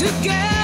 Together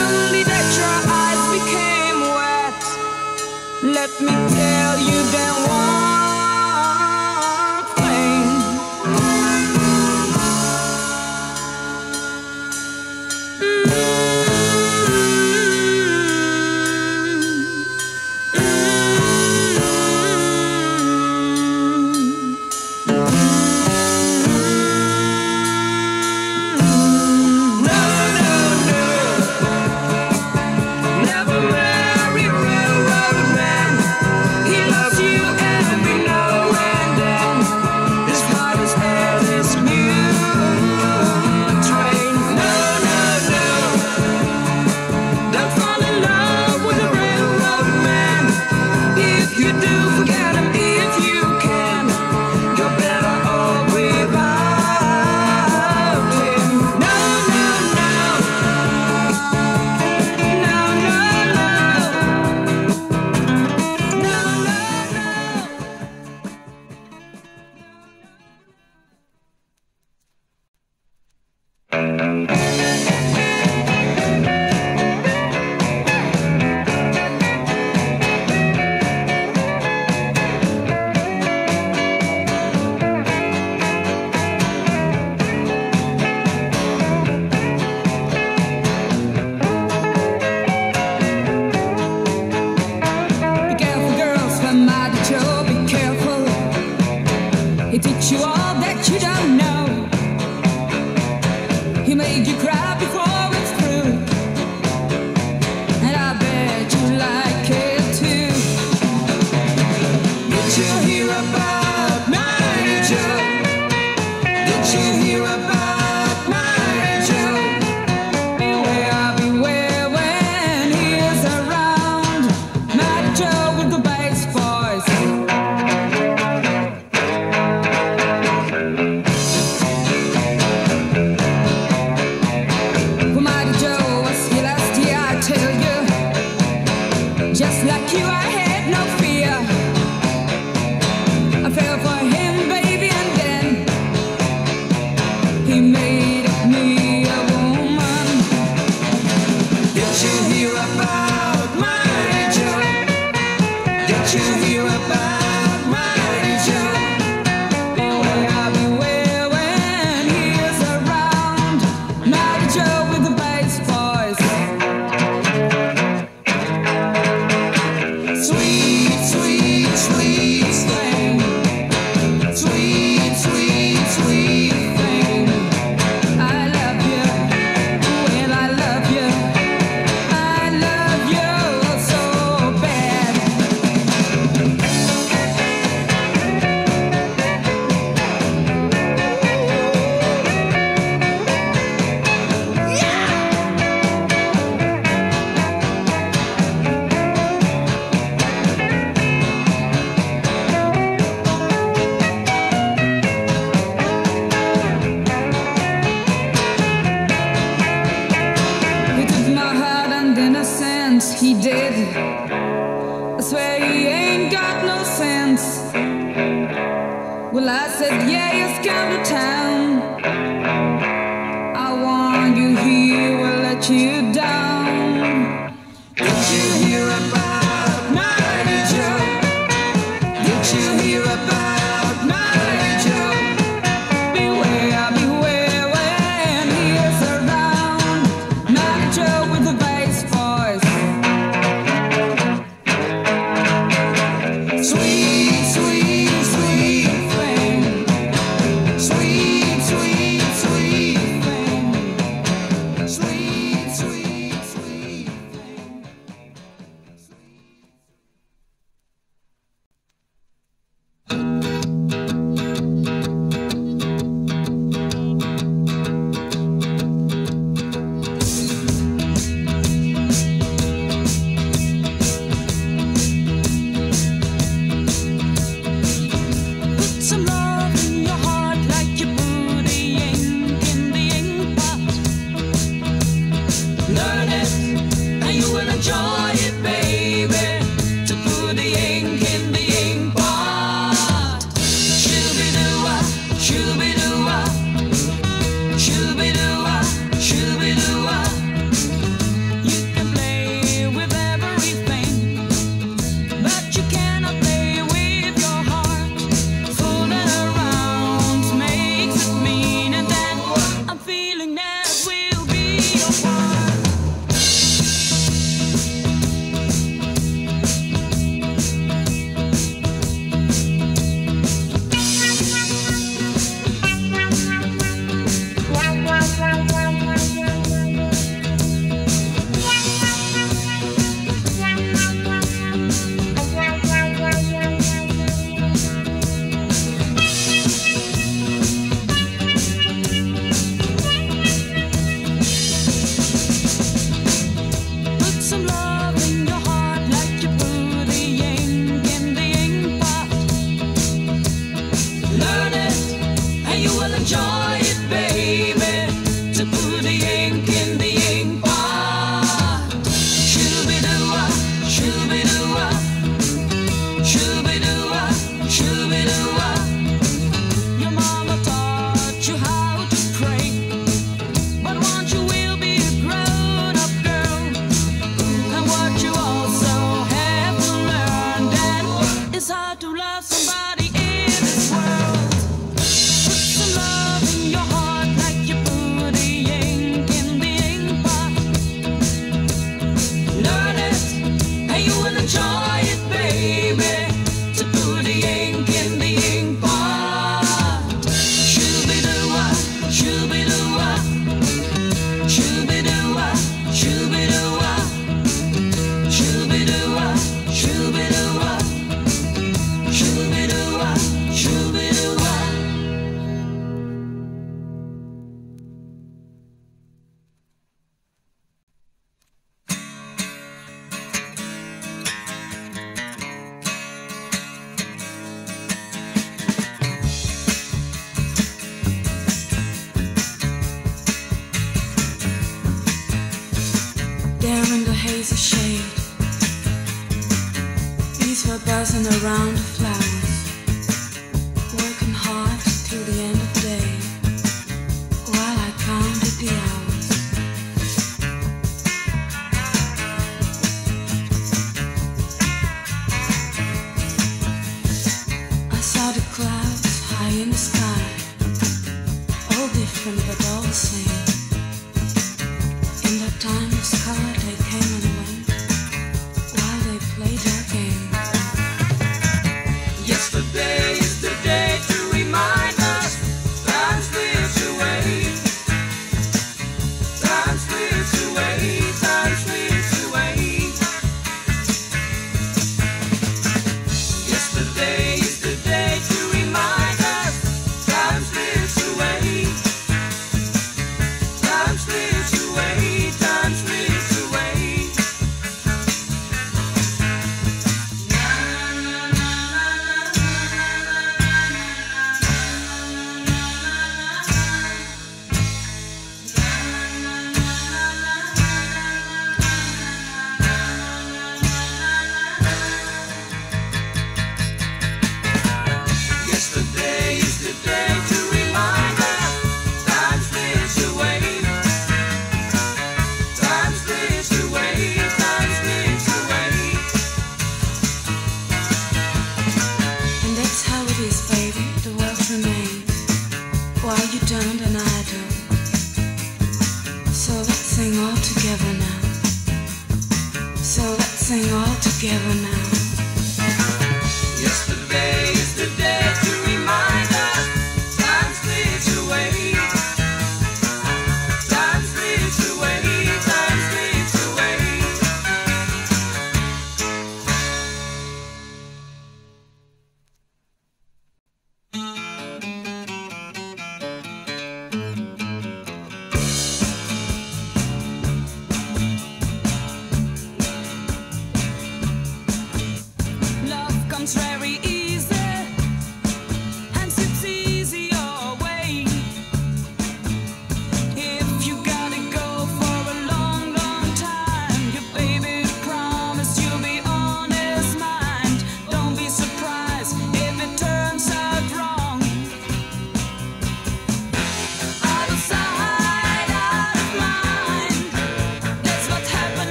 lonely that your eyes became wet. Let me tell